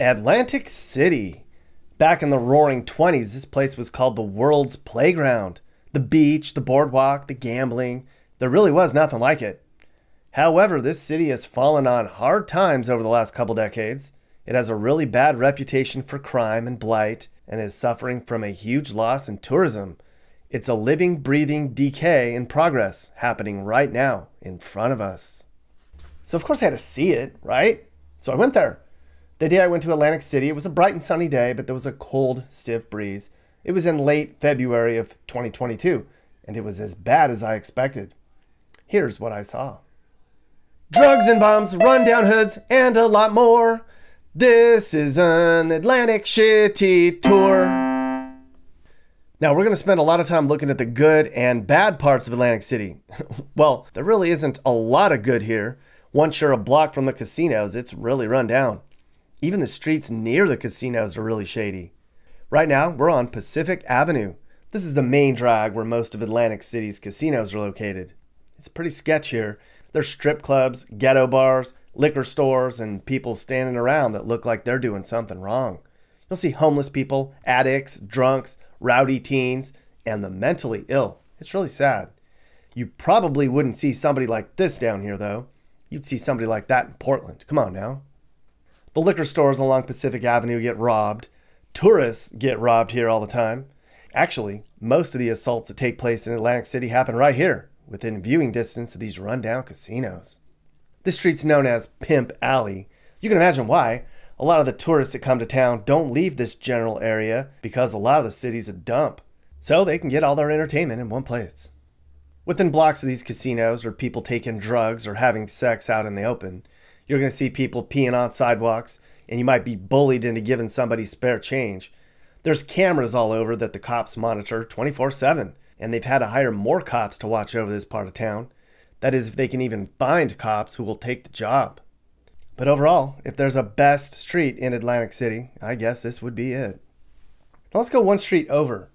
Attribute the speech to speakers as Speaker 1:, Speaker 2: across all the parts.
Speaker 1: Atlantic City. Back in the roaring 20s, this place was called the world's playground. The beach, the boardwalk, the gambling. There really was nothing like it. However, this city has fallen on hard times over the last couple decades. It has a really bad reputation for crime and blight and is suffering from a huge loss in tourism. It's a living, breathing decay in progress happening right now in front of us. So, of course, I had to see it, right? So I went there. The day I went to Atlantic City, it was a bright and sunny day, but there was a cold, stiff breeze. It was in late February of 2022, and it was as bad as I expected. Here's what I saw drugs and bombs, rundown hoods, and a lot more. This is an Atlantic Shitty tour. Now, we're going to spend a lot of time looking at the good and bad parts of Atlantic City. well, there really isn't a lot of good here. Once you're a block from the casinos, it's really run down. Even the streets near the casinos are really shady. Right now, we're on Pacific Avenue. This is the main drag where most of Atlantic City's casinos are located. It's pretty sketch here. There's strip clubs, ghetto bars, liquor stores, and people standing around that look like they're doing something wrong. You'll see homeless people, addicts, drunks, rowdy teens, and the mentally ill. It's really sad. You probably wouldn't see somebody like this down here, though. You'd see somebody like that in Portland. Come on now. The liquor stores along Pacific Avenue get robbed. Tourists get robbed here all the time. Actually, most of the assaults that take place in Atlantic City happen right here, within viewing distance of these rundown casinos. This street's known as Pimp Alley. You can imagine why. A lot of the tourists that come to town don't leave this general area because a lot of the city's a dump. So they can get all their entertainment in one place. Within blocks of these casinos are people taking drugs or having sex out in the open. You're going to see people peeing on sidewalks, and you might be bullied into giving somebody spare change. There's cameras all over that the cops monitor 24 7, and they've had to hire more cops to watch over this part of town. That is, if they can even find cops who will take the job. But overall, if there's a best street in Atlantic City, I guess this would be it. Now let's go one street over.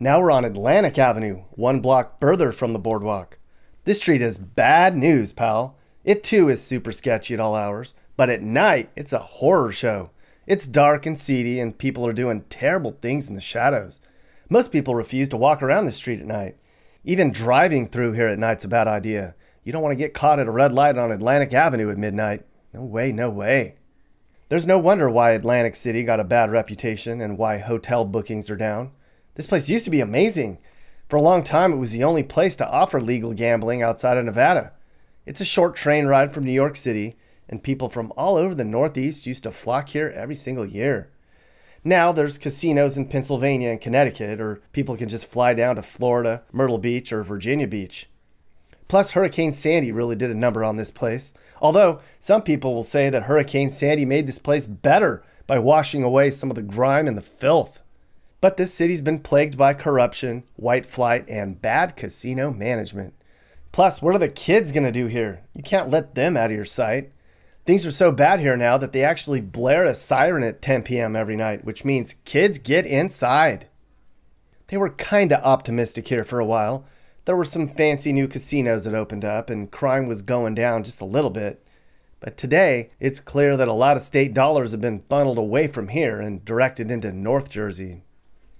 Speaker 1: Now we're on Atlantic Avenue, one block further from the boardwalk. This street is bad news, pal. It too is super sketchy at all hours, but at night, it's a horror show. It's dark and seedy, and people are doing terrible things in the shadows. Most people refuse to walk around the street at night. Even driving through here at night's a bad idea. You don't want to get caught at a red light on Atlantic Avenue at midnight. No way, no way. There's no wonder why Atlantic City got a bad reputation and why hotel bookings are down. This place used to be amazing. For a long time, it was the only place to offer legal gambling outside of Nevada. It's a short train ride from New York City, and people from all over the Northeast used to flock here every single year. Now there's casinos in Pennsylvania and Connecticut, or people can just fly down to Florida, Myrtle Beach, or Virginia Beach. Plus, Hurricane Sandy really did a number on this place. Although, some people will say that Hurricane Sandy made this place better by washing away some of the grime and the filth. But this city's been plagued by corruption, white flight, and bad casino management. Plus, what are the kids going to do here? You can't let them out of your sight. Things are so bad here now that they actually blare a siren at 10 p.m. every night, which means kids get inside. They were kinda optimistic here for a while. There were some fancy new casinos that opened up, and crime was going down just a little bit. But today, it's clear that a lot of state dollars have been funneled away from here and directed into North Jersey.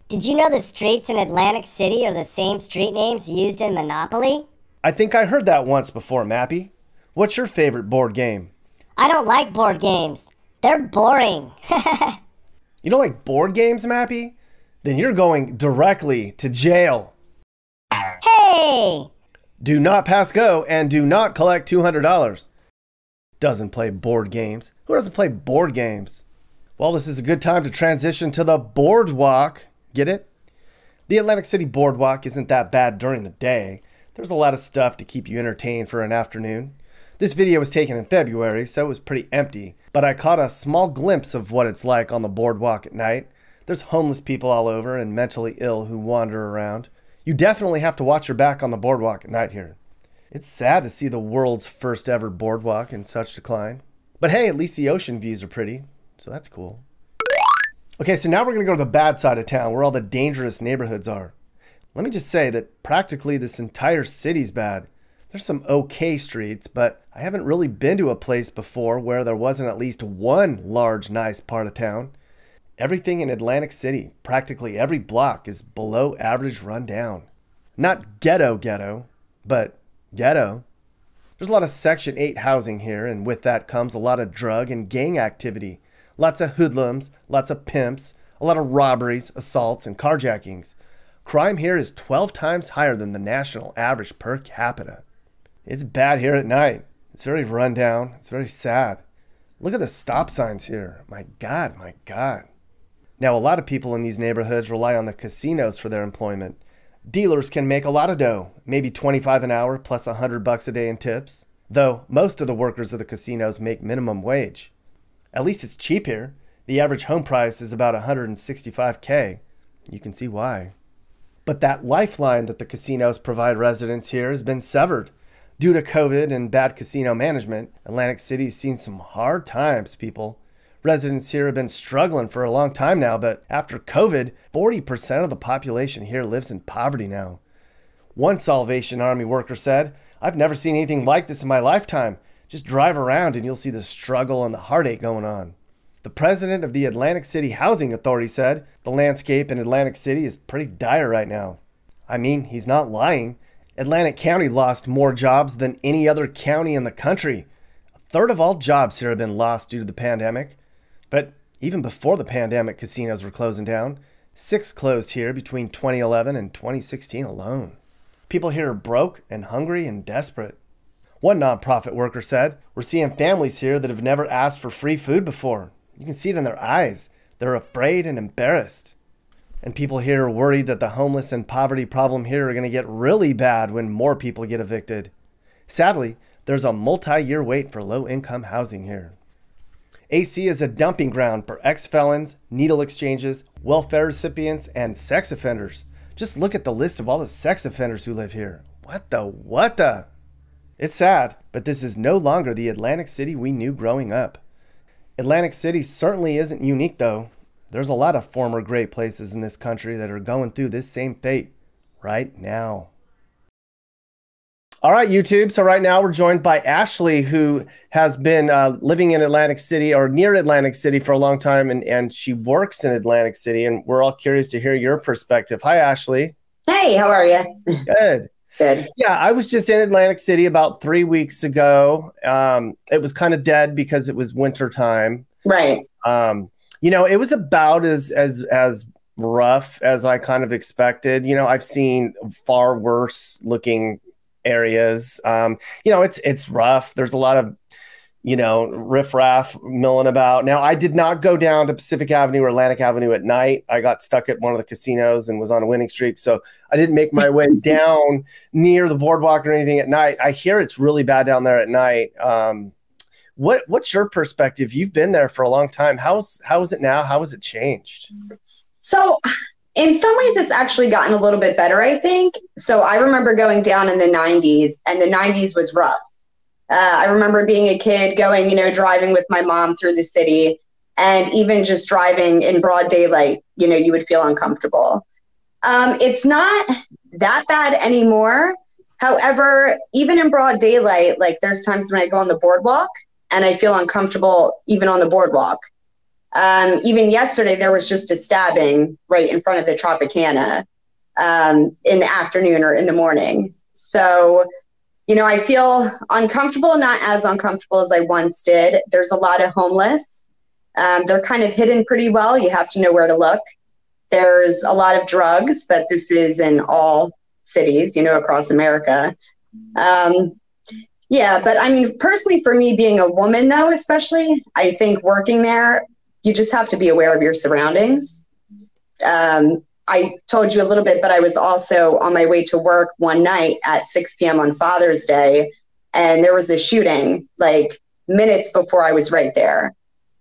Speaker 2: Did you know the streets in Atlantic City are the same street names used in Monopoly?
Speaker 1: I think I heard that once before, Mappy. What's your favorite board game?
Speaker 2: I don't like board games. They're boring.
Speaker 1: you don't like board games, Mappy? Then you're going directly to jail.
Speaker 2: Hey!
Speaker 1: Do not pass go and do not collect $200. Doesn't play board games. Who doesn't play board games? Well, this is a good time to transition to the boardwalk. Get it? The Atlantic City boardwalk isn't that bad during the day. There's a lot of stuff to keep you entertained for an afternoon. This video was taken in February, so it was pretty empty, but I caught a small glimpse of what it's like on the boardwalk at night. There's homeless people all over and mentally ill who wander around. You definitely have to watch your back on the boardwalk at night here. It's sad to see the world's first ever boardwalk in such decline. But hey, at least the ocean views are pretty, so that's cool. Okay, so now we're to go to the bad side of town where all the dangerous neighborhoods are. Let me just say that practically this entire city's bad. There's some okay streets, but I haven't really been to a place before where there wasn't at least one large, nice part of town. Everything in Atlantic City, practically every block, is below average rundown. Not ghetto ghetto, but ghetto. There's a lot of Section 8 housing here, and with that comes a lot of drug and gang activity. Lots of hoodlums, lots of pimps, a lot of robberies, assaults, and carjackings. Crime here is 12 times higher than the national average per capita. It's bad here at night. It's very rundown. It's very sad. Look at the stop signs here. My God, my God. Now, a lot of people in these neighborhoods rely on the casinos for their employment. Dealers can make a lot of dough, maybe 25 an hour plus 100 bucks a day in tips, though most of the workers of the casinos make minimum wage. At least it's cheap here. The average home price is about 165k. You can see why. But that lifeline that the casinos provide residents here has been severed. Due to COVID and bad casino management, Atlantic City's seen some hard times, people. Residents here have been struggling for a long time now, but after COVID, 40% of the population here lives in poverty now. One Salvation Army worker said, I've never seen anything like this in my lifetime. Just drive around and you'll see the struggle and the heartache going on. The president of the Atlantic City Housing Authority said the landscape in Atlantic City is pretty dire right now. I mean, he's not lying. Atlantic County lost more jobs than any other county in the country. A third of all jobs here have been lost due to the pandemic. But even before the pandemic, casinos were closing down. Six closed here between 2011 and 2016 alone. People here are broke and hungry and desperate. One nonprofit worker said, We're seeing families here that have never asked for free food before. You can see it in their eyes. They're afraid and embarrassed. And people here are worried that the homeless and poverty problem here are going to get really bad when more people get evicted. Sadly, there's a multi year wait for low income housing here. AC is a dumping ground for ex felons, needle exchanges, welfare recipients, and sex offenders. Just look at the list of all the sex offenders who live here. What the, what the? It's sad, but this is no longer the Atlantic City we knew growing up. Atlantic City certainly isn't unique, though. There's a lot of former great places in this country that are going through this same fate right now. All right, YouTube. So, right now we're joined by Ashley, who has been uh, living in Atlantic City or near Atlantic City for a long time, and, and she works in Atlantic City. And we're all curious to hear your perspective. Hi, Ashley.
Speaker 3: Hey, how are you?
Speaker 1: Good.
Speaker 3: Good.
Speaker 1: Yeah, I was just in Atlantic City about three weeks ago. Um, it was kind of dead because it was winter time.
Speaker 3: Right.
Speaker 1: Um, you know, it was about as as as rough as I kind of expected. You know, I've seen far worse looking areas. Um, you know, it's it's rough. There's a lot of you know, riffraff milling about. Now, I did not go down to Pacific Avenue or Atlantic Avenue at night. I got stuck at one of the casinos and was on a winning streak. So I didn't make my way down near the boardwalk or anything at night. I hear it's really bad down there at night. Um, what what's your perspective? You've been there for a long time. How's how is it now? How has it changed?
Speaker 3: So in some ways it's actually gotten a little bit better, I think. So I remember going down in the 90s and the 90s was rough. Uh, I remember being a kid going, you know, driving with my mom through the city and even just driving in broad daylight, you know, you would feel uncomfortable. Um, it's not that bad anymore. However, even in broad daylight, like there's times when I go on the boardwalk and I feel uncomfortable even on the boardwalk. Um, even yesterday, there was just a stabbing right in front of the Tropicana um, in the afternoon or in the morning. So, you know, I feel uncomfortable, not as uncomfortable as I once did. There's a lot of homeless. Um, they're kind of hidden pretty well. You have to know where to look. There's a lot of drugs, but this is in all cities, you know, across America. Um, yeah, but I mean, personally, for me, being a woman, though, especially, I think working there, you just have to be aware of your surroundings. Um, I told you a little bit, but I was also on my way to work one night at 6 p.m. on Father's Day, and there was a shooting like minutes before I was right there.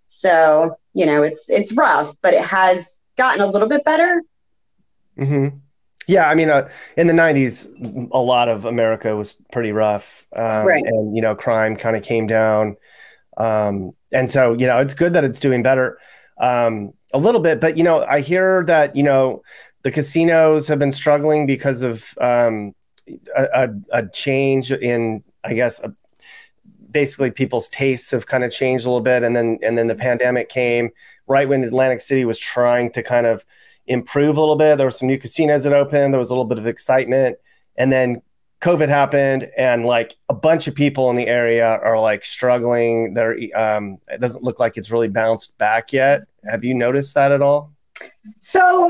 Speaker 3: So you know, it's it's rough, but it has gotten a little bit better.
Speaker 1: Mm-hmm. Yeah, I mean, uh, in the '90s, a lot of America was pretty rough, um, right. and you know, crime kind of came down, um, and so you know, it's good that it's doing better um, a little bit. But you know, I hear that you know the casinos have been struggling because of um, a, a, change in, I guess, a, basically people's tastes have kind of changed a little bit, and then and then the pandemic came right when Atlantic City was trying to kind of improve a little bit. There were some new casinos that opened. There was a little bit of excitement, and then COVID happened, and like a bunch of people in the area are like struggling. They're um, it doesn't look like it's really bounced back yet. Have you noticed that at all?
Speaker 3: So,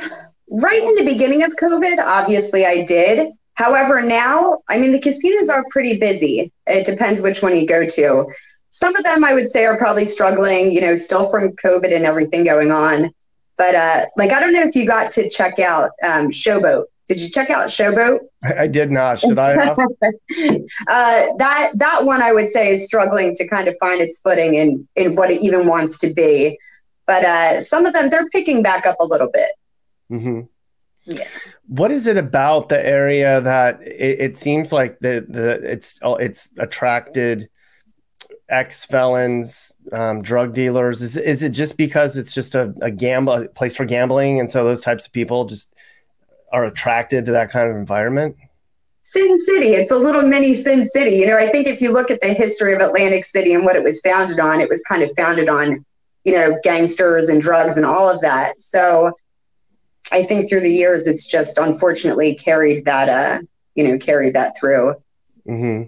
Speaker 3: right in the beginning of COVID, obviously I did. However, now, I mean, the casinos are pretty busy. It depends which one you go to. Some of them I would say are probably struggling, you know, still from COVID and everything going on. But uh, like, I don't know if you got to check out um, Showboat. Did you check out Showboat?
Speaker 1: I, did not. Should I? uh,
Speaker 3: that that one I would say is struggling to kind of find its footing in in what it even wants to be. But uh, some of them they're picking back up a little bit.
Speaker 1: Mm-hmm. Yeah. What is it about the area that it, it seems like the the it's it's attracted ex felons, um, drug dealers? Is is it just because it's just a, a gamble a place for gambling, and so those types of people just are attracted to that kind of environment?
Speaker 3: Sin City, it's a little mini Sin City. You know, I think if you look at the history of Atlantic City and what it was founded on, it was kind of founded on, you know, gangsters and drugs and all of that. So I think through the years, it's just unfortunately carried that, uh, you know, carried that through.
Speaker 1: Mm-hmm.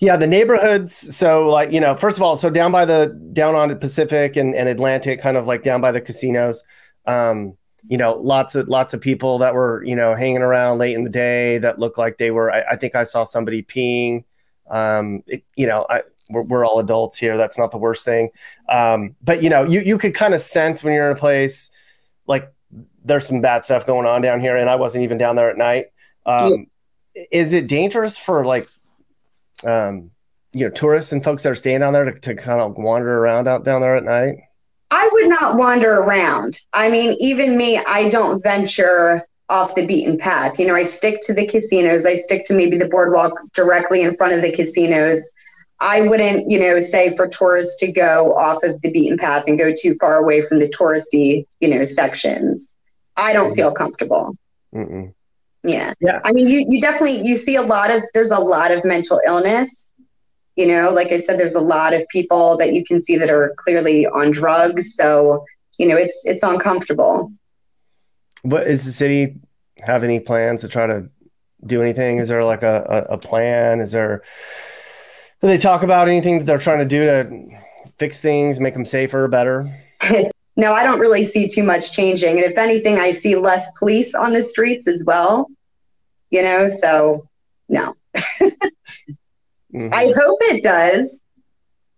Speaker 1: Yeah, the neighborhoods. So, like, you know, first of all, so down by the down on the Pacific and, and Atlantic, kind of like down by the casinos. Um, you know, lots of lots of people that were, you know, hanging around late in the day that looked like they were. I, I think I saw somebody peeing. Um, it, you know, I, we're, we're, all adults here. That's not the worst thing. Um, but you know, you you could kind of sense when you're in a place like there's some bad stuff going on down here, and I wasn't even down there at night. Um, yeah. Is it dangerous for like, um, you know, tourists and folks that are staying down there to, to kind of wander around out down there at night?
Speaker 3: I would not wander around. I mean, even me, I don't venture off the beaten path. You know, I stick to the casinos. I stick to maybe the boardwalk directly in front of the casinos. I wouldn't, you know, say for tourists to go off of the beaten path and go too far away from the touristy, you know, sections. I don't mm-hmm. feel comfortable. Mm-mm. Yeah. Yeah. I mean, you, you definitely, you see a lot of, there's a lot of mental illness. You know, like I said, there's a lot of people that you can see that are clearly on drugs. So, you know, it's, it's uncomfortable.
Speaker 1: What is the city have any plans to try to do anything? Is there like a, a, a plan? Is there, do they talk about anything that they're trying to do to fix things, make them safer, better?
Speaker 3: no, I don't really see too much changing. And if anything, I see less police on the streets as well. You know, so no. mm-hmm. I hope it does.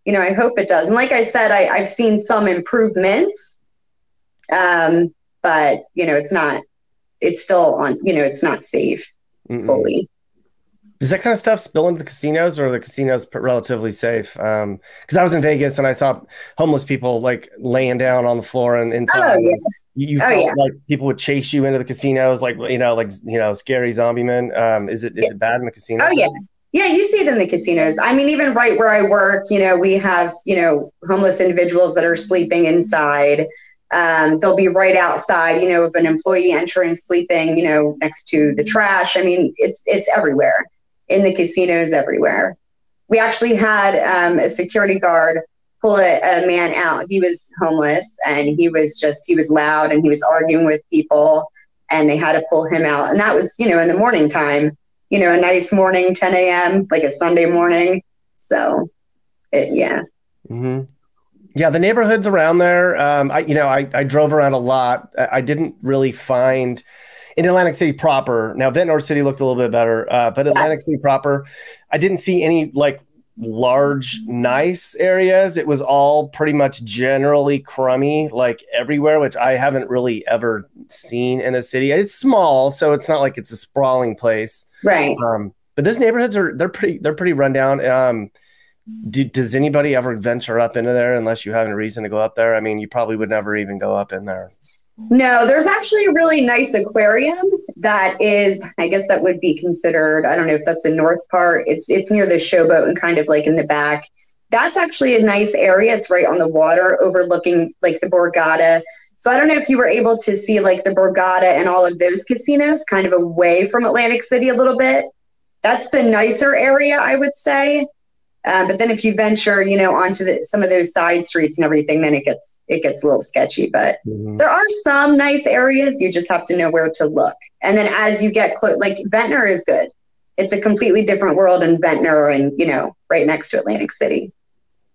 Speaker 3: You know, I hope it does. And like I said, I, I've seen some improvements. Um, but you know, it's not it's still on, you know, it's not safe Mm-mm. fully.
Speaker 1: Does that kind of stuff spill into the casinos, or the casinos relatively safe? Because um, I was in Vegas and I saw homeless people like laying down on the floor and inside. Oh, yeah. You, you oh, felt yeah. like people would chase you into the casinos, like you know, like you know, scary zombie men. Um, is it is yeah. it bad in the casino?
Speaker 3: Oh yeah, yeah, you see it in the casinos. I mean, even right where I work, you know, we have you know homeless individuals that are sleeping inside. Um, they'll be right outside, you know, of an employee entering, sleeping, you know, next to the trash. I mean, it's it's everywhere in the casinos everywhere. We actually had um, a security guard pull a, a, man out. He was homeless and he was just, he was loud and he was arguing with people and they had to pull him out. And that was, you know, in the morning time, you know, a nice morning, 10 a.m., like a Sunday morning. So, it, yeah.
Speaker 1: Mm-hmm. Yeah, the neighborhoods around there. Um, I, you know, I, I drove around a lot. I didn't really find in Atlantic City proper. Now, Ventnor City looked a little bit better, uh, but Atlantic yes. City proper, I didn't see any like large, nice areas. It was all pretty much generally crummy, like everywhere, which I haven't really ever seen in a city. It's small, so it's not like it's a sprawling place,
Speaker 3: right?
Speaker 1: Um, but those neighborhoods are they're pretty they're pretty rundown. Um, do, does anybody ever venture up into there unless you have a reason to go up there? I mean, you probably would never even go up in there.
Speaker 3: No, there's actually a really nice aquarium that is, I guess that would be considered, I don't know if that's the north part. It's it's near the showboat and kind of like in the back. That's actually a nice area. It's right on the water overlooking like the Borgata. So I don't know if you were able to see like the Borgata and all of those casinos kind of away from Atlantic City a little bit. that's the nicer area, I would say. Uh, but then if you venture, you know, onto the, some of those side streets and everything, then it gets it gets a little sketchy. But
Speaker 1: Mhm.
Speaker 3: there are some nice areas. You just have to know where to look. And then as you get close, like Ventnor is good. It's a completely different world in Ventnor, and you know, right next to Atlantic City.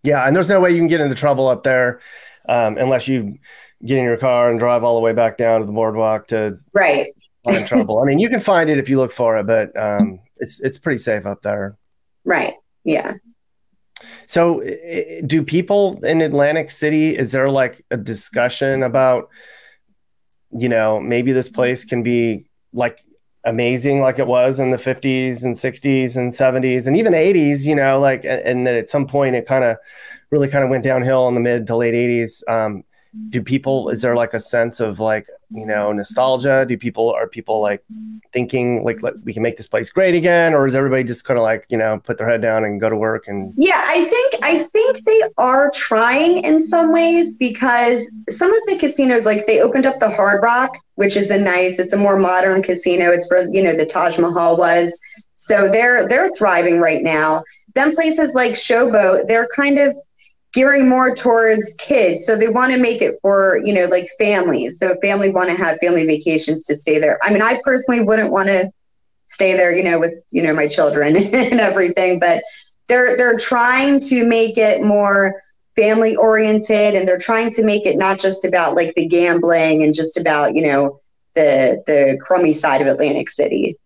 Speaker 1: Yeah, and there's no way you can get into trouble up there um, unless you get in your car and drive all the way back down to the boardwalk to
Speaker 3: Right.
Speaker 1: find trouble. I mean, you can find it if you look for it, but um, it's it's pretty safe up there.
Speaker 3: Right. Yeah.
Speaker 1: So, do people in Atlantic City? Is there like a discussion about, you know, maybe this place can be like amazing like it was in the 50s and 60s and 70s and even 80s, you know, like, and, and then at some point it kind of really kind of went downhill in the mid to late 80s. Um, do people, is there like a sense of like, you know, nostalgia? Do people, are people like thinking like, let, we can make this place great again? Or is everybody just kind of like, you know, put their head down and go to work and
Speaker 3: Yeah, I think I think they are trying in some ways because some of the casinos, like they opened up the Hard Rock, which is a nice, it's a more modern casino. It's where you know the Taj Mahal was, so they're they're thriving right now. Then places like Showboat, they're kind of gearing more towards kids, so they want to make it for you know like families. So if family want to have family vacations to stay there. I mean, I personally wouldn't want to stay there, you know, with you know my children and everything, but they're they're trying to make it more family oriented and they're trying to make it not just about like the gambling and just about you know the the crummy side of atlantic city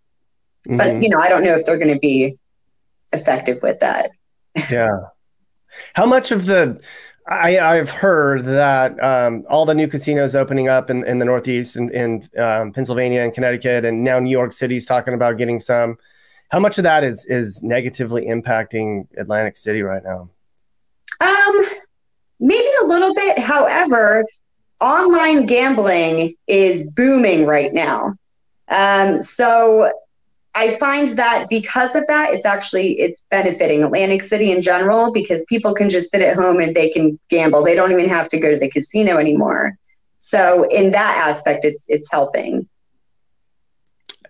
Speaker 1: Mhm.
Speaker 3: but you know i don't know if they're going to be effective with that
Speaker 1: yeah. How much of the I, I've heard that um, all the new casinos opening up in, in the Northeast and in, um, Pennsylvania and Connecticut, and now New York City's talking about getting some. How much of that is is negatively impacting Atlantic City right now?
Speaker 3: um maybe a little bit however online gambling is booming right now um so I find that because of that, it's actually it's benefiting Atlantic City in general because people can just sit at home and they can gamble. They don't even have to go to the casino anymore. So in that aspect, it's it's helping.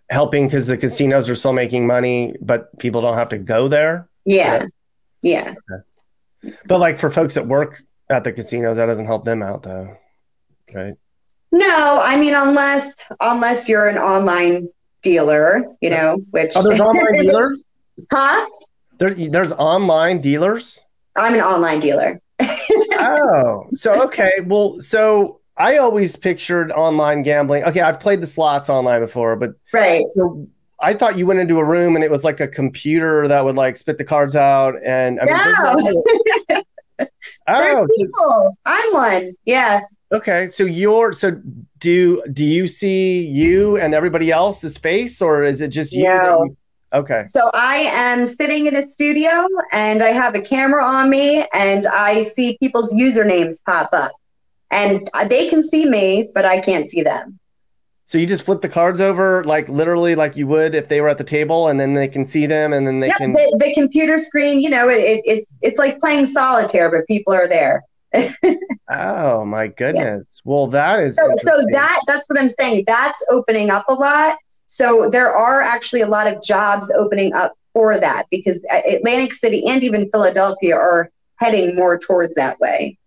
Speaker 1: Helping because the casinos are still making money, but people don't have to go there.
Speaker 3: Yeah, yeah.
Speaker 1: But like for folks that work at the casinos, that doesn't help them out though, right?
Speaker 3: No, I mean unless unless you're an online dealer, you know, which
Speaker 1: Oh, there's online dealers.
Speaker 3: huh?
Speaker 1: There, there's online dealers.
Speaker 3: I'm an online dealer.
Speaker 1: oh, so okay. Well, so I always pictured online gambling. Okay, I've played the slots online before, but
Speaker 3: Right.
Speaker 1: so I thought you went into a room and it was like a computer that would like spit the cards out. And I mean,
Speaker 3: No.
Speaker 1: Oh, there's-
Speaker 3: There's
Speaker 1: oh, so-
Speaker 3: people. I'm one. Yeah.
Speaker 1: Okay. So you're so do do you see you and everybody else's face, or is it just you?
Speaker 3: No.
Speaker 1: you- okay.
Speaker 3: So I am sitting in a studio and I have a camera on me and I see people's usernames pop up. And they can see me, but I can't see them.
Speaker 1: So you just flip the cards over, like literally, like you would if they were at the table, and then they can see them, and then they
Speaker 3: Yep,
Speaker 1: can.
Speaker 3: the, the computer screen, you know, it, it, it's it's like playing solitaire, but people are there.
Speaker 1: Oh my goodness! Well, that is
Speaker 3: So, so that that's what I'm saying. That's opening up a lot. So there are actually a lot of jobs opening up for that because Atlantic City and even Philadelphia are heading more towards that way.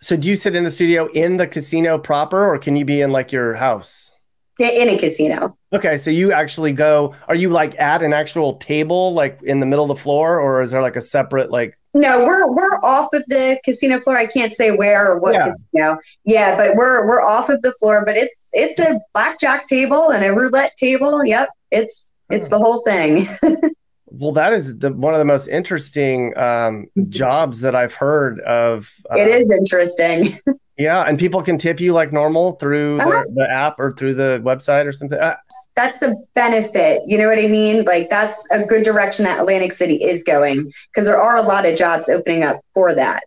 Speaker 1: So do you sit in the studio in the casino proper, or can you be in like your house?
Speaker 3: In a casino.
Speaker 1: Okay, so you actually go. Are you like at an actual table, like in the middle of the floor, or is there like a separate like?
Speaker 3: No, we're we're off of the casino floor. I can't say where or what
Speaker 1: Yeah.
Speaker 3: casino. Yeah, but we're we're off of the floor. But it's it's a blackjack table and a roulette table. Yep, it's it's hmm. the whole thing.
Speaker 1: Well, that is the one of the most interesting um, jobs that I've heard of. uh,
Speaker 3: it is interesting.
Speaker 1: Yeah, and people can tip you like normal through
Speaker 3: Uh-huh.
Speaker 1: the, the app or through the website or something. Uh,
Speaker 3: That's a benefit. You know what I mean? Like that's a good direction that Atlantic City is going because there are a lot of jobs opening up for that.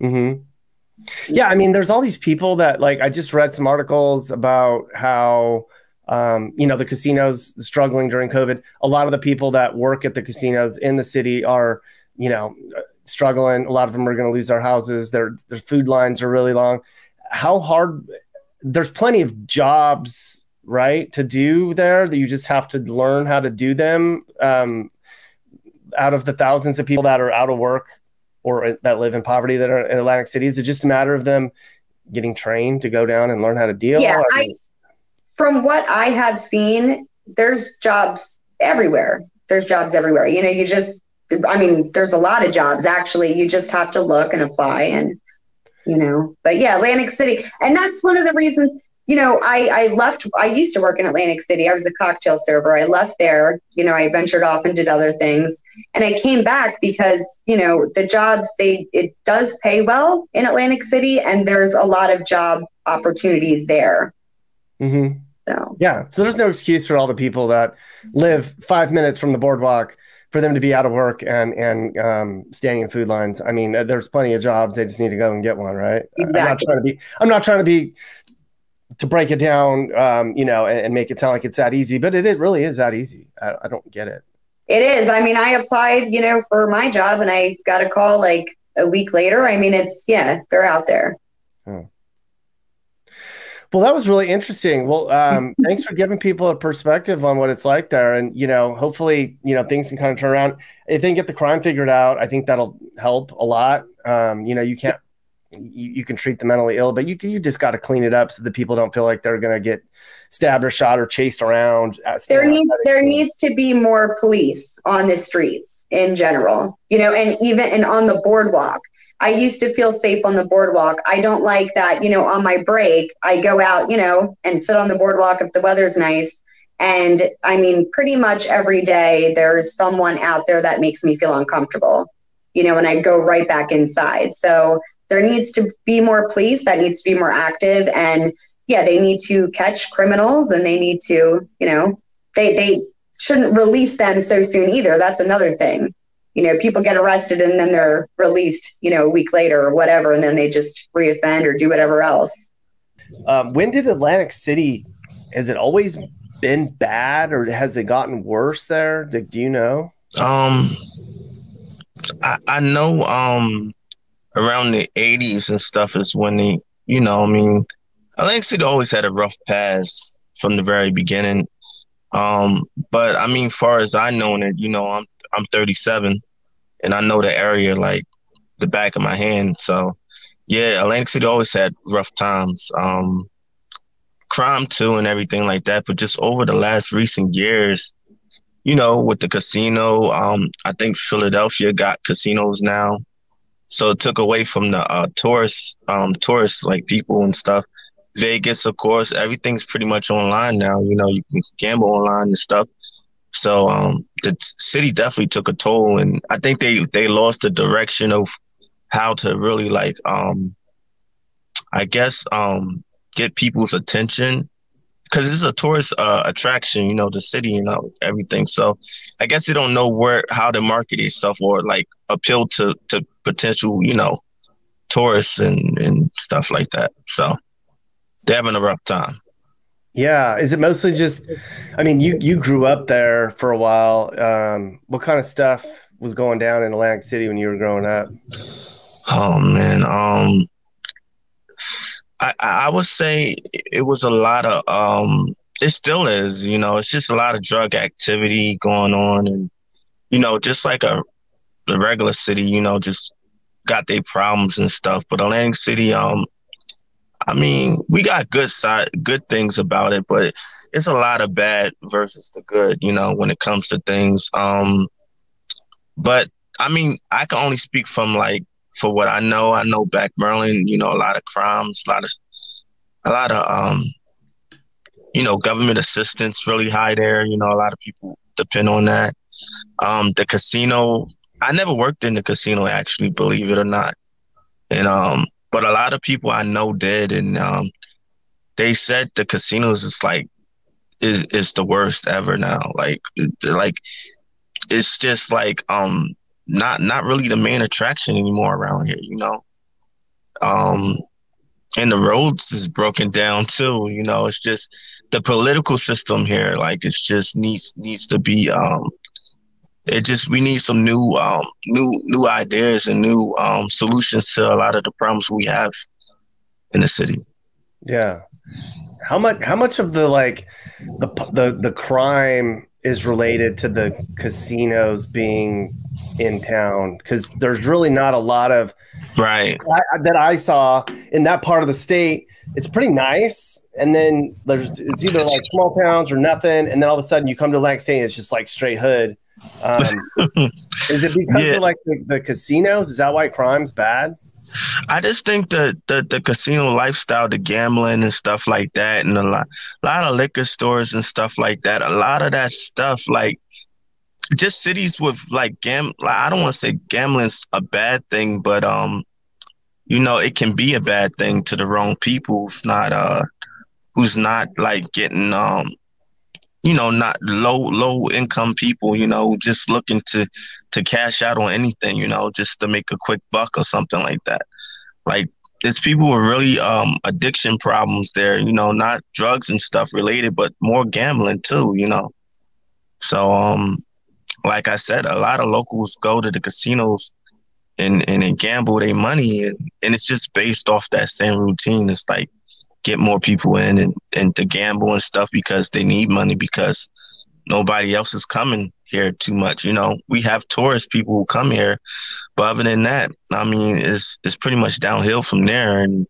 Speaker 1: hmm Yeah, I mean, there's all these people that like. I just read some articles about how um, you know the casinos struggling during COVID. A lot of the people that work at the casinos in the city are you know struggling. A lot of them are going to lose their houses. Their their food lines are really long. How hard? There's plenty of jobs right to do there that you just have to learn how to do them um, out of the thousands of people that are out of work or that live in poverty that are in atlantic city is it just a matter of them getting trained to go down and learn how to deal
Speaker 3: yeah
Speaker 1: I mean,
Speaker 3: from what i have seen there's jobs everywhere. There's jobs everywhere. You know you just i mean there's a lot of jobs actually. You just have to look and apply and you know but yeah atlantic city. And that's one of the reasons you know i i left i used to work in atlantic city. I was a cocktail server. I left there you know i ventured off and did other things. And i came back because you know the jobs they it does pay well in atlantic city and there's a lot of job opportunities there
Speaker 1: mhm.
Speaker 3: so.
Speaker 1: Yeah so there's no excuse for all the people that live five minutes from the boardwalk for them to be out of work and and um, standing in food lines. I mean there's plenty of jobs. They just need to go and get one right? I'm not
Speaker 3: Exactly.
Speaker 1: trying to be i'm not trying to be to break it down um, you know and, and make it sound like it's that easy but it, it really is that easy. I, I don't get it.
Speaker 3: It is. I mean i applied you know for my job and i got a call like a week later. I mean it's yeah they're out there
Speaker 1: Well, that was really interesting. Well, um, thanks for giving people a perspective on what it's like there, and you know, hopefully, you know, things can kind of turn around. If they can get the crime figured out, I think that'll help a lot. Um, you know, you can't, you, you can treat the mentally ill, but you you just got to clean it up so that people don't feel like they're gonna get stabbed or shot or chased around.
Speaker 3: there needs there needs to be more police on the streets in general you know and even and on the boardwalk. I used to feel safe on the boardwalk. I don't like that you know on my break i go out you know and sit on the boardwalk if the weather's nice. And i mean pretty much every day there's someone out there that makes me feel uncomfortable you know and i go right back inside so there needs to be more police that needs to be more active and yeah, they need to catch criminals and they need to, you know, they they shouldn't release them so soon either. That's another thing. You know, people get arrested and then they're released, you know, a week later or whatever, and then they just reoffend or do whatever else.
Speaker 1: Um, when did Atlantic City? Has it always been bad, or has it gotten worse there? Do do you know?
Speaker 4: Um, I I know um around the '80s and stuff is when they, you know, I mean, Atlantic City always had a rough pass from the very beginning. Um, but I mean, far as I know it, you know, I'm I'm 37, and I know the area like the back of my hand. So, yeah, Atlantic City always had rough times. Um, crime too, and everything like that. But just over the last recent years, you know, with the casino, um, I think Philadelphia got casinos now, so it took away from the uh, tourists, um, tourists like people and stuff. Vegas, of course, everything's pretty much online now. You know, you can gamble online and stuff. So um, the city definitely took a toll, and I think they they lost the direction of how to really like, um, I guess, um, get people's attention because it's a tourist uh, attraction. You know, the city, you know, everything. So I guess they don't know where how to market itself or like appeal to to potential, you know, tourists and and stuff like that. So they're having a rough time.
Speaker 1: Yeah, is it mostly just? I mean, you you grew up there for a while. Um, what kind of stuff was going down in Atlantic City when you were growing up?
Speaker 4: Oh man, um, I I would say it was a lot of um. It still is, you know. It's just a lot of drug activity going on, and you know, just like a, a regular city, you know, just got their problems and stuff. But Atlantic City, um, I mean, we got good side, good things about it, but it's a lot of bad versus the good, you know, when it comes to things. Um, but I mean, I can only speak from like for what I know. I know back Maryland, you know, a lot of crimes, a lot of, a lot of, um, you know, government assistance really high there. You know, a lot of people depend on that. Um, the casino, I never worked in the casino actually, believe it or not, and um, but a lot of people I know did, and um, they said the casinos is like is is the worst ever now. Like like it's just like um not not really the main attraction anymore around here, you know. Um and the roads is broken down too, you know. It's just the political system here, like it's just needs needs to be um it just we need some new um new new ideas and new um solutions to a lot of the problems we have in the city.
Speaker 1: Yeah. how much how much of the like the the the crime is related to the casinos being in town because there's really not a lot of
Speaker 4: right
Speaker 1: I, that I saw in that part of the state. It's pretty nice, and then there's it's either like small towns or nothing, and then all of a sudden you come to Atlantic State, it's just like straight hood. Um, is it because
Speaker 4: Yeah.
Speaker 1: of like the, the casinos? Is that why crime's bad?
Speaker 4: I just think the, the the casino lifestyle, the gambling and stuff like that, and a lot, a lot of liquor stores and stuff like that. A lot of that stuff, like just cities with like gam. Like, I don't want to say gambling's a bad thing, but um, you know, it can be a bad thing to the wrong people who's not uh, who's not like getting um, you know, not low low income people. You know, just looking to to cash out on anything. You know, just to make a quick buck or something like that. Like there's people with really um addiction problems there, you know, not drugs and stuff related, but more gambling too, you know. So um like I said, a lot of locals go to the casinos and and gamble their money and, and it's just based off that same routine. It's like get more people in and, and to gamble and stuff because they need money because nobody else is coming here too much. You know, we have tourist people who come here, but other than that, I mean, it's it's pretty much downhill from there. And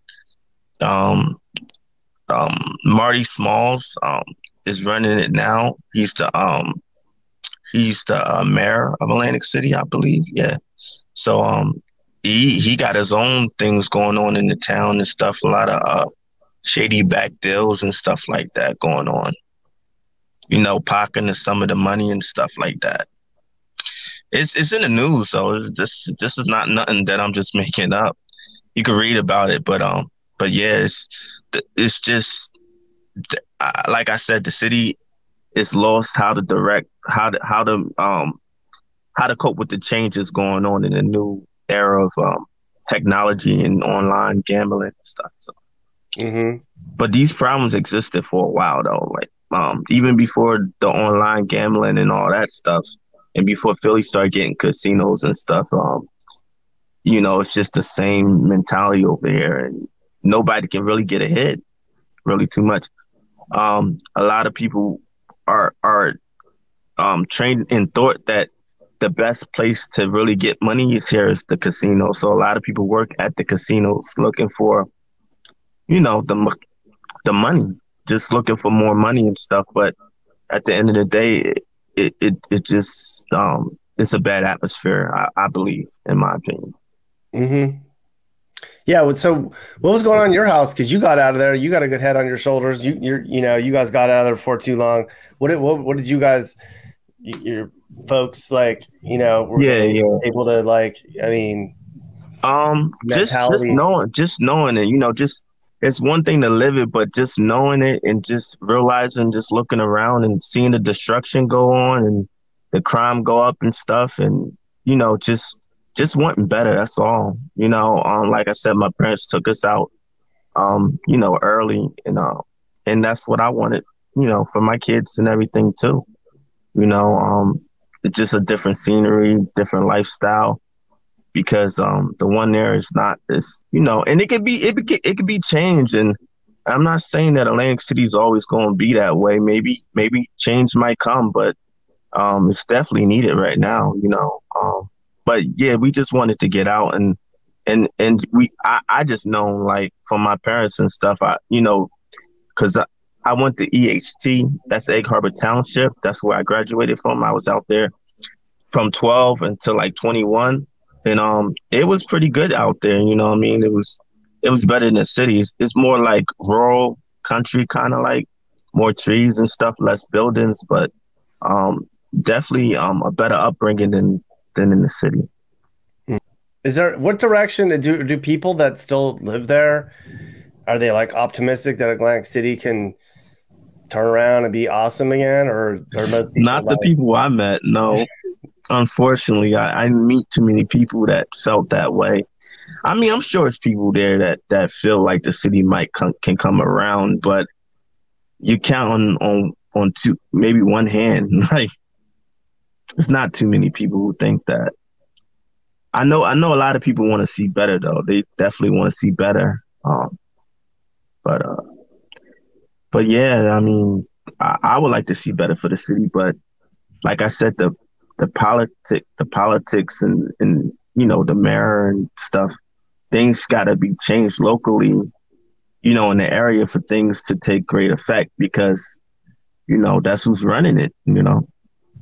Speaker 4: um, um, Marty Smalls um is running it now. He's the um he's the uh, mayor of Atlantic City, I believe. Yeah. So um he he got his own things going on in the town and stuff. A lot of uh shady back deals and stuff like that going on you know, pocketing some of the money and stuff like that. It's it's in the news, so this this is not nothing that I'm just making up. You can read about it, but um, but yeah, it's it's just like I said, the city is lost how to direct how to how to um how to cope with the changes going on in the new era of um technology and online gambling and stuff. So,
Speaker 1: Mm-hmm.
Speaker 4: but these problems existed for a while though, like um, even before the online gambling and all that stuff, and before Philly started getting casinos and stuff, um, you know, it's just the same mentality over here, and nobody can really get ahead, really too much. Um, a lot of people are are um, trained in thought that the best place to really get money is here is the casino. So a lot of people work at the casinos looking for, you know, the the money just looking for more money and stuff. But at the end of the day, it it it, just um it's a bad atmosphere. I, I believe, in my opinion.
Speaker 1: Mm-hmm. Yeah. So, what was going on in your house? Because you got out of there. You got a good head on your shoulders. You, you're, you know, you guys got out of there for too long. What did, what, what did you guys, your folks, like, you know, were
Speaker 4: Yeah, yeah.
Speaker 1: able to, like, I mean,
Speaker 4: Um, just just knowing, just knowing it. You know, just it's one thing to live it, but just knowing it and just realizing, just looking around and seeing the destruction go on and the crime go up and stuff, and you know, just just wanting better. That's all. You know, um, like I said, my parents took us out, um, you know, early, and uh, and that's what I wanted, you know, for my kids and everything too. You know, um, it's just a different scenery, different lifestyle because um the one there is not this, you know and it could be it could it could be changed and I'm not saying that Atlantic City is always going to be that way maybe maybe change might come but um it's definitely needed right now you know um but yeah we just wanted to get out and and and we I, I just know like from my parents and stuff I you know because I, I went to EHT that's Egg Harbor Township that's where I graduated from. I was out there from 12 until like 21 and um it was pretty good out there you know what i mean? It was it was better than the cities it's more like rural country kind of like more trees and stuff less buildings but um definitely um a better upbringing than than in the city.
Speaker 1: Is there, what direction do, do people that still live there, are they like optimistic that Atlantic City can turn around and be awesome again? Or, or most people
Speaker 4: not the
Speaker 1: like-
Speaker 4: people i met no. Unfortunately I, I meet too many people that felt that way. I mean i'm sure it's people there that that feel like the city might come, can come around but you count on on on two maybe one hand. Like it's not too many people who think that i know i know a lot of people want to see better though they definitely want to see better um but uh but yeah, I mean, I, I would like to see better for the city, but like I said, the the politic, the politics, and and you know the mayor and stuff, things got to be changed locally, you know, in the area for things to take great effect because, you know, that's who's running it. You know.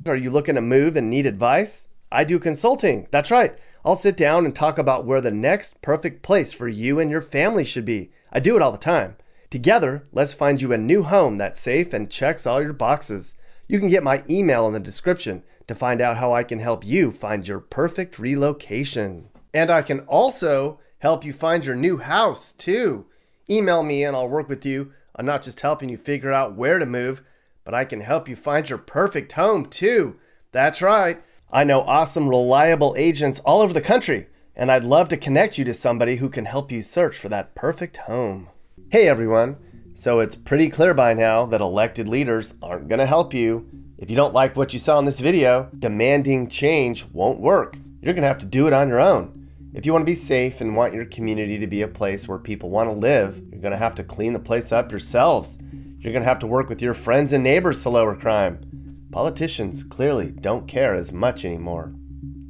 Speaker 1: Are you looking to move and need advice? I do consulting. That's right. I'll sit down and talk about where the next perfect place for you and your family should be. I do it all the time. Together, let's find you a new home that's safe and checks all your boxes. You can get my email in the description to find out how I can help you find your perfect relocation. And I can also help you find your new house too. Email me and I'll work with you on not just helping you figure out where to move, but I can help you find your perfect home too. That's right. I know awesome, reliable agents all over the country, and I'd love to connect you to somebody who can help you search for that perfect home. Hey everyone! So it's pretty clear by now that elected leaders aren't going to help you. If you don't like what you saw in this video, demanding change won't work. You're going to have to do it on your own. If you want to be safe and want your community to be a place where people want to live, you're going to have to clean the place up yourselves. You're going to have to work with your friends and neighbors to lower crime. Politicians clearly don't care as much anymore.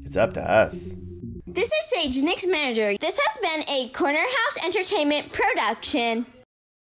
Speaker 1: It's up to us.
Speaker 5: This is Sage, Nick's manager. This has been a Corner House Entertainment production.